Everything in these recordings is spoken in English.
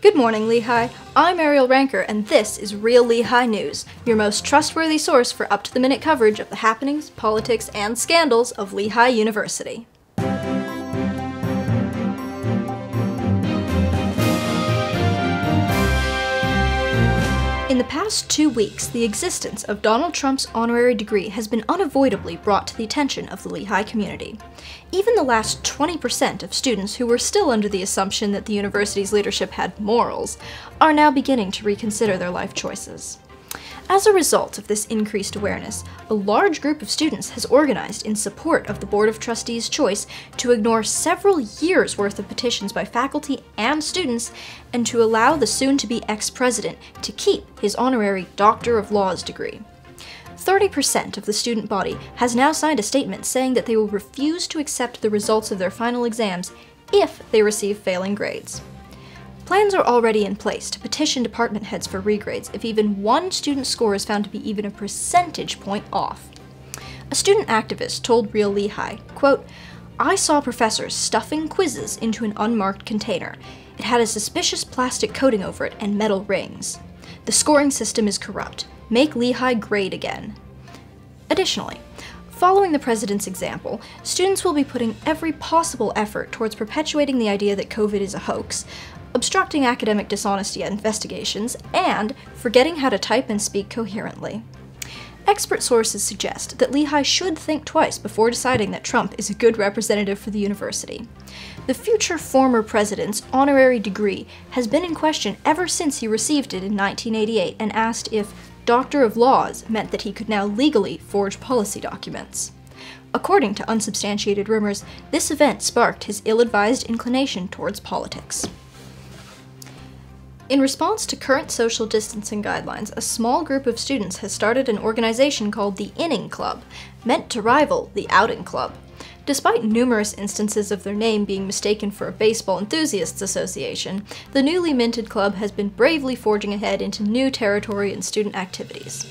Good morning, Lehigh. I'm Ariel Ranker, and this is Real Lehigh News, your most trustworthy source for up to the minute coverage of the happenings, politics, and scandals of Lehigh University. In the past two weeks, the existence of Donald Trump's honorary degree has been unavoidably brought to the attention of the Lehigh community. Even the last 20% of students who were still under the assumption that the university's leadership had morals are now beginning to reconsider their life choices. As a result of this increased awareness, a large group of students has organized in support of the Board of Trustees' choice to ignore several years' worth of petitions by faculty and students and to allow the soon to be ex president to keep his honorary Doctor of Laws degree. 30% of the student body has now signed a statement saying that they will refuse to accept the results of their final exams if they receive failing grades. Plans are already in place to petition department heads for regrades if even one student's score is found to be even a percentage point off. A student activist told Real Lehigh, quote, I saw professors stuffing quizzes into an unmarked container. It had a suspicious plastic coating over it and metal rings. The scoring system is corrupt. Make Lehigh grade again. Additionally, Following the president's example, students will be putting every possible effort towards perpetuating the idea that COVID is a hoax, obstructing academic dishonesty at investigations, and forgetting how to type and speak coherently. Expert sources suggest that Lehigh should think twice before deciding that Trump is a good representative for the university. The future former president's honorary degree has been in question ever since he received it in 1988 and asked if Doctor of Laws meant that he could now legally forge policy documents. According to unsubstantiated rumors, this event sparked his ill advised inclination towards politics. In response to current social distancing guidelines, a small group of students has started an organization called the Inning Club, meant to rival the Outing Club. Despite numerous instances of their name being mistaken for a baseball enthusiasts association, the newly minted club has been bravely forging ahead into new territory and student activities.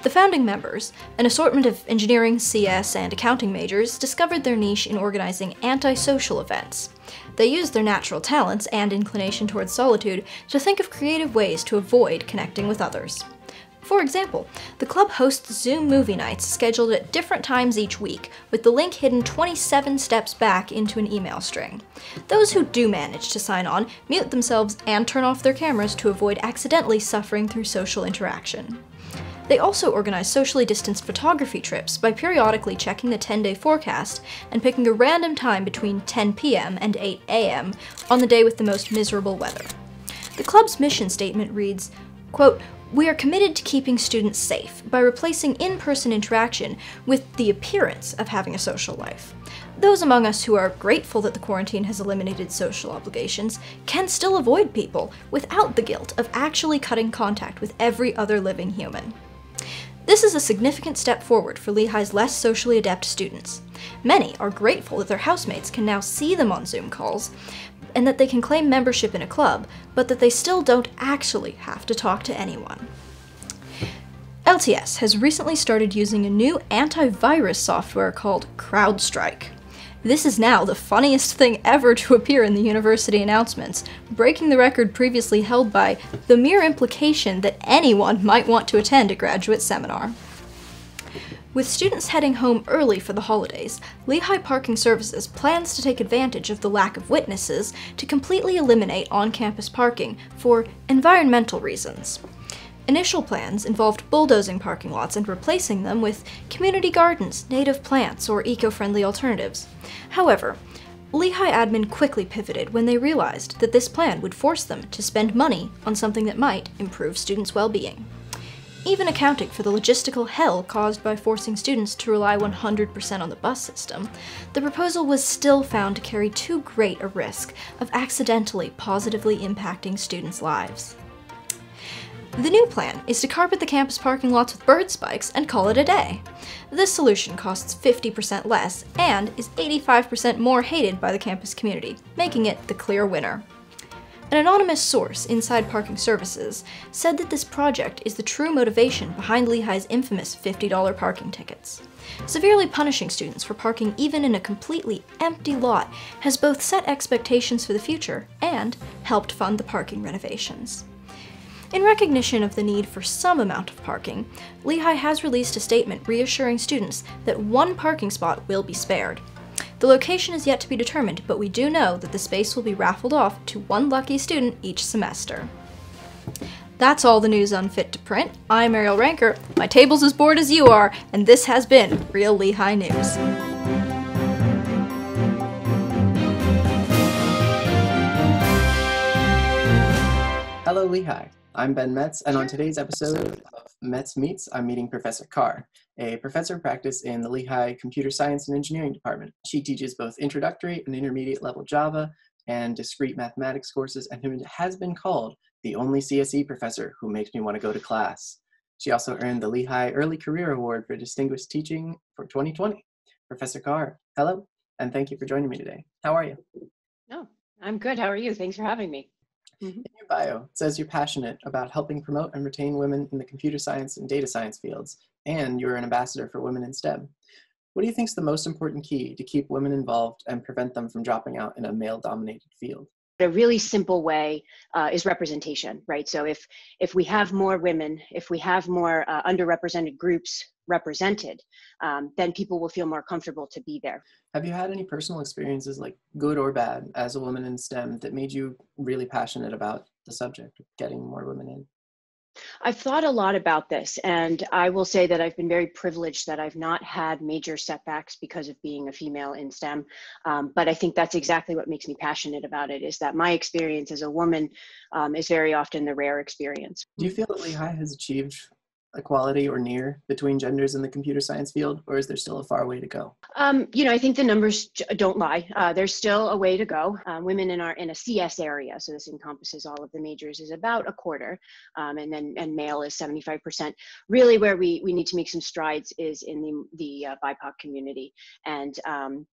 The founding members, an assortment of engineering, CS, and accounting majors, discovered their niche in organizing antisocial events. They used their natural talents and inclination towards solitude to think of creative ways to avoid connecting with others. For example, the club hosts Zoom movie nights scheduled at different times each week, with the link hidden 27 steps back into an email string. Those who do manage to sign on mute themselves and turn off their cameras to avoid accidentally suffering through social interaction. They also organize socially distanced photography trips by periodically checking the 10 day forecast and picking a random time between 10 p.m. and 8 a.m. on the day with the most miserable weather. The club's mission statement reads, quote, we are committed to keeping students safe by replacing in person interaction with the appearance of having a social life. Those among us who are grateful that the quarantine has eliminated social obligations can still avoid people without the guilt of actually cutting contact with every other living human. This is a significant step forward for Lehigh's less socially adept students. Many are grateful that their housemates can now see them on Zoom calls, and that they can claim membership in a club, but that they still don't actually have to talk to anyone. LTS has recently started using a new antivirus software called CrowdStrike. This is now the funniest thing ever to appear in the university announcements, breaking the record previously held by the mere implication that anyone might want to attend a graduate seminar. With students heading home early for the holidays, Lehigh Parking Services plans to take advantage of the lack of witnesses to completely eliminate on campus parking for environmental reasons. Initial plans involved bulldozing parking lots and replacing them with community gardens, native plants, or eco friendly alternatives. However, Lehigh admin quickly pivoted when they realized that this plan would force them to spend money on something that might improve students' well being. Even accounting for the logistical hell caused by forcing students to rely 100% on the bus system, the proposal was still found to carry too great a risk of accidentally positively impacting students' lives. The new plan is to carpet the campus parking lots with bird spikes and call it a day. This solution costs 50% less and is 85% more hated by the campus community, making it the clear winner. An anonymous source inside Parking Services said that this project is the true motivation behind Lehigh's infamous $50 parking tickets. Severely punishing students for parking even in a completely empty lot has both set expectations for the future and helped fund the parking renovations. In recognition of the need for some amount of parking, Lehigh has released a statement reassuring students that one parking spot will be spared, the location is yet to be determined, but we do know that the space will be raffled off to one lucky student each semester. That's all the news on Fit to Print. I'm Ariel Ranker. My table's as bored as you are, and this has been Real Lehigh News. Hello, Lehigh. I'm Ben Metz, and on today's episode of Metz Meets, I'm meeting Professor Carr, a professor of practice in the Lehigh Computer Science and Engineering Department. She teaches both introductory and intermediate level Java and discrete mathematics courses and has been called the only CSE professor who makes me want to go to class. She also earned the Lehigh Early Career Award for Distinguished Teaching for 2020. Professor Carr, hello, and thank you for joining me today. How are you? No, oh, I'm good. How are you? Thanks for having me. Mm-hmm. In your bio, it says you're passionate about helping promote and retain women in the computer science and data science fields, and you're an ambassador for Women in STEM. What do you think is the most important key to keep women involved and prevent them from dropping out in a male dominated field? A really simple way uh, is representation right? So if if we have more women if we have more uh, underrepresented groups represented um, then people will feel more comfortable to be there. Have you had any personal experiences like good or bad as a woman in stem that made you really passionate about the subject of getting more women in I've thought a lot about this, and I will say that I've been very privileged that I've not had major setbacks because of being a female in STEM. Um, but I think that's exactly what makes me passionate about it is that my experience as a woman um, is very often the rare experience. Do you feel that Lehigh has achieved equality or near between genders in the computer science field, or is there still a far way to go? Um, you know, I think the numbers don't lie. Uh, there's still a way to go. Um, women in our in a CS area, so this encompasses all of the majors, is about a quarter, um, and then and male is 75%. Really, where we we need to make some strides is in the the uh, BIPOC community, and um,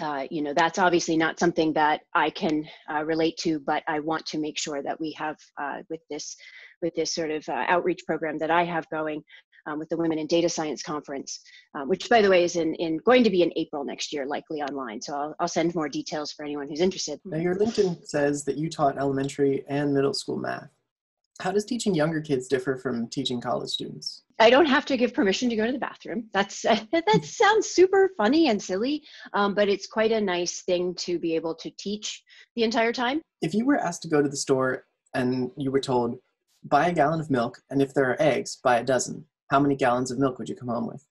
uh, you know that's obviously not something that I can uh, relate to, but I want to make sure that we have uh, with this with this sort of uh, outreach program that I have going um, with the Women in Data Science Conference, um, which by the way is in, in going to be in April next year, likely online. So I'll, I'll send more details for anyone who's interested. Now your LinkedIn says that you taught elementary and middle school math. How does teaching younger kids differ from teaching college students? I don't have to give permission to go to the bathroom. That's that sounds super funny and silly, um, but it's quite a nice thing to be able to teach the entire time. If you were asked to go to the store and you were told, buy a gallon of milk, and if there are eggs, buy a dozen, how many gallons of milk would you come home with?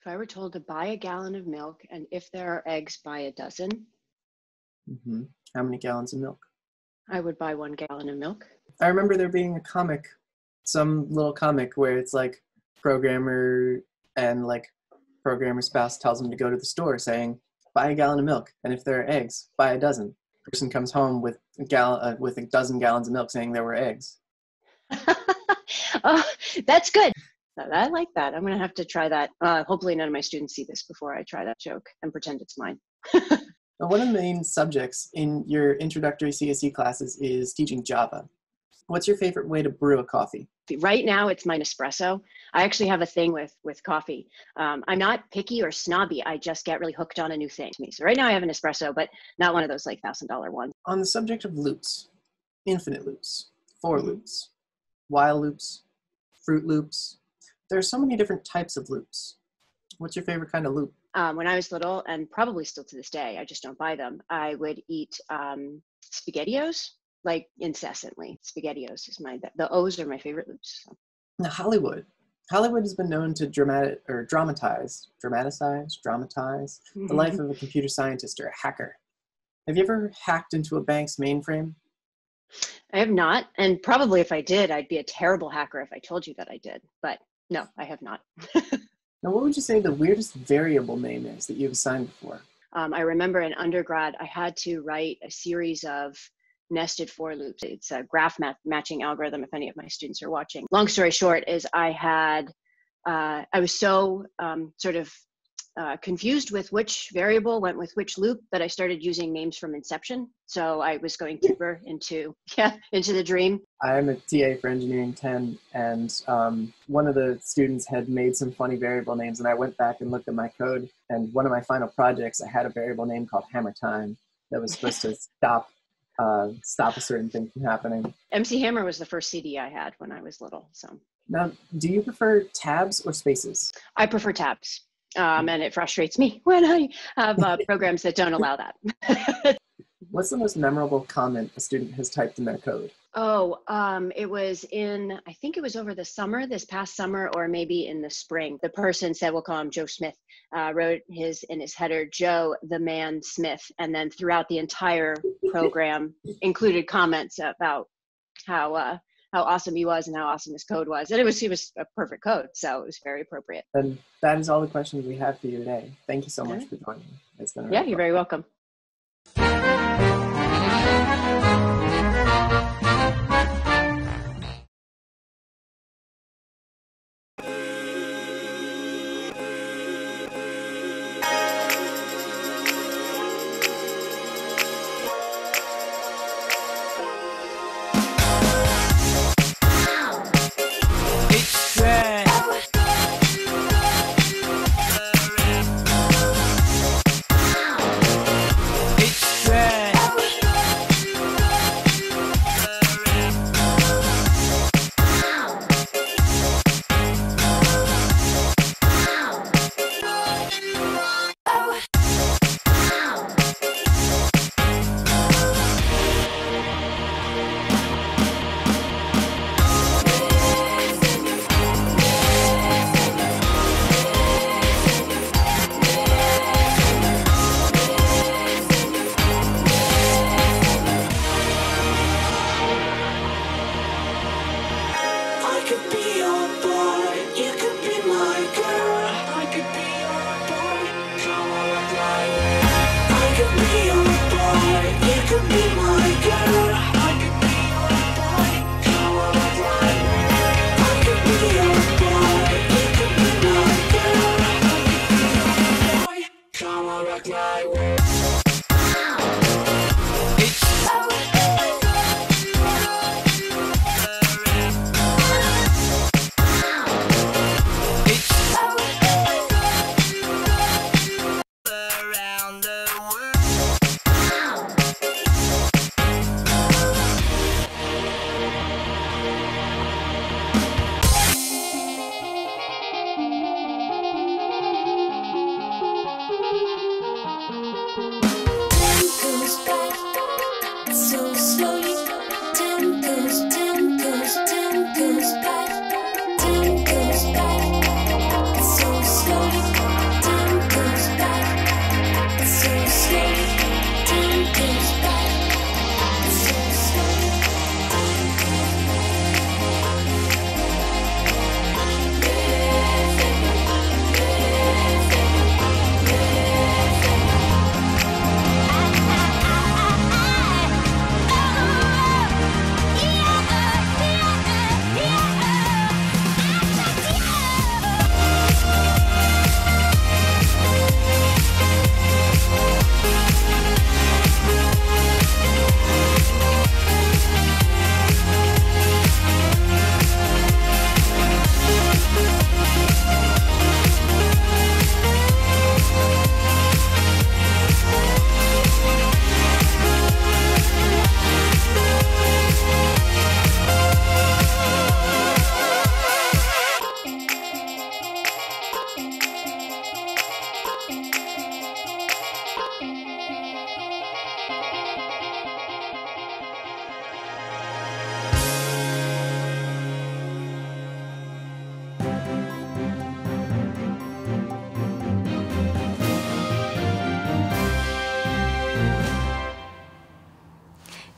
If I were told to buy a gallon of milk, and if there are eggs, buy a dozen. Mm-hmm. How many gallons of milk? I would buy one gallon of milk. I remember there being a comic, some little comic where it's like programmer and like programmer spouse tells him to go to the store saying, buy a gallon of milk, and if there are eggs, buy a dozen. Person comes home with a gallon uh, with a dozen gallons of milk saying there were eggs. oh, that's good. I like that. I'm gonna have to try that. Uh, hopefully, none of my students see this before I try that joke and pretend it's mine. now, one of the main subjects in your introductory CSE classes is teaching Java. What's your favorite way to brew a coffee? Right now, it's my Nespresso. I actually have a thing with with coffee. Um, I'm not picky or snobby. I just get really hooked on a new thing to me. So right now, I have an espresso, but not one of those like thousand dollar ones. On the subject of loops, infinite loops, for loops, while loops, fruit loops. There are so many different types of loops. What's your favorite kind of loop? Um, when I was little, and probably still to this day, I just don't buy them. I would eat um, SpaghettiOs like incessantly. SpaghettiOs is my the O's are my favorite loops. So. Now Hollywood. Hollywood has been known to dramatic or dramatize, dramatize, dramatize mm-hmm. the life of a computer scientist or a hacker. Have you ever hacked into a bank's mainframe? I have not, and probably if I did, I'd be a terrible hacker if I told you that I did. But no, I have not. now, what would you say the weirdest variable name is that you've assigned before? Um, I remember in undergrad, I had to write a series of nested for loops. It's a graph mat- matching algorithm. If any of my students are watching, long story short is I had uh, I was so um, sort of uh, confused with which variable went with which loop, that I started using names from Inception. So I was going deeper into yeah into the dream. I'm a TA for Engineering 10, and um, one of the students had made some funny variable names, and I went back and looked at my code. And one of my final projects, I had a variable name called Hammer Time that was supposed to stop uh, stop a certain thing from happening. MC Hammer was the first CD I had when I was little. So now, do you prefer tabs or spaces? I prefer tabs. Um, and it frustrates me when I have uh, programs that don't allow that. What's the most memorable comment a student has typed in their code? Oh, um, it was in, I think it was over the summer, this past summer, or maybe in the spring. The person said, we'll call him Joe Smith, uh, wrote his in his header, Joe the man Smith. And then throughout the entire program, included comments about how uh, how awesome he was and how awesome his code was. And it was he was a perfect code, so it was very appropriate. And that is all the questions we have for you today. Thank you so much for joining. It's been yeah, you're very welcome.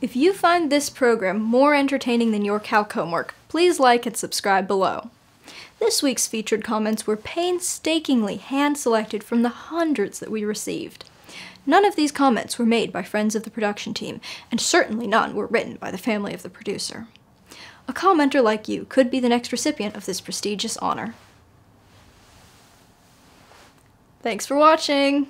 If you find this program more entertaining than your calc homework, please like and subscribe below. This week's featured comments were painstakingly hand-selected from the hundreds that we received. None of these comments were made by friends of the production team, and certainly none were written by the family of the producer. A commenter like you could be the next recipient of this prestigious honor. Thanks for watching!